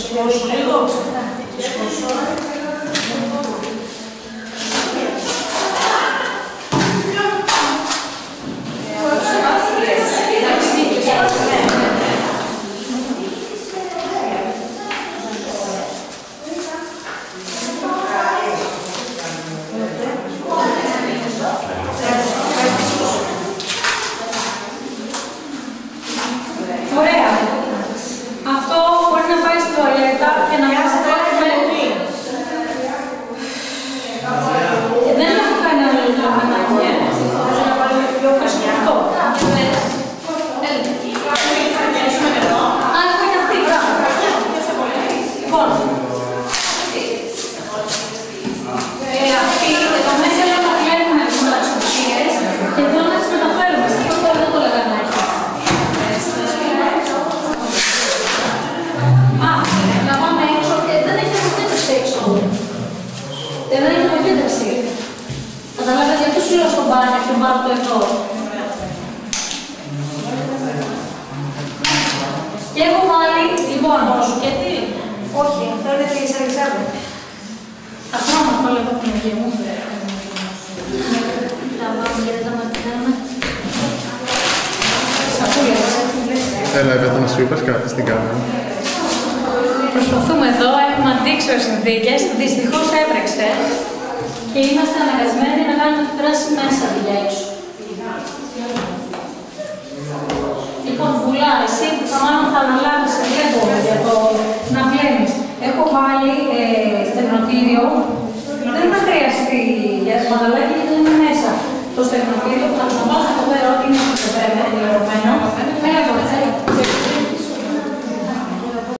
σηκώσω λίγο. Ωραία. Αυτό μπορεί να πάει στην τουαλέτα και να μας με... Ε, Δεν έχω κάνει άλλο λεπτομενάκι, ε. Θέλω να βάλω πιο φρέσκο αυτό. Α, έχω και αυτή, μπράβο. Λοιπόν, ε, αυτή, εδώ μέσα λέω να βλέπουμε τις μεταξουσίες και θέλω να τις μεταφέρουμε. Σε αυτό δεν το λεγανάκι. Α, να πάμε έξω και δεν έχει αποκέντρωση έξω. Ε, Δεν έχει αποκέντρωση. Καταλάβατε γιατί σου λέω στον μπάνιο και πάρω το εδώ. Και έχω βάλει, λοιπόν, γιατί, Όχι, αυτό είναι της Αλεξάνδρου. αυτό να το λέω από την αρχή μου. Τα πάμε γιατί τα μαθαίνουμε. Σακούλια, Έλα, έπρεπε να σου είπες κάτι στην κάμερα. Προσπαθούμε εδώ, έχουμε αντίξωες συνθήκες. Δυστυχώς έπρεξε και είμαστε αναγκασμένοι να κάνουμε τη δράση μέσα για έξω. Λοιπόν, βουλά, εσύ που θα μάλλον θα αναλάβεις σε λίγο για το να πλένει. Έχω βάλει ε, στεγνοτήριο. Δεν θα χρειαστεί για το μανταλάκι γιατί είναι μέσα. Το στεγνοτήριο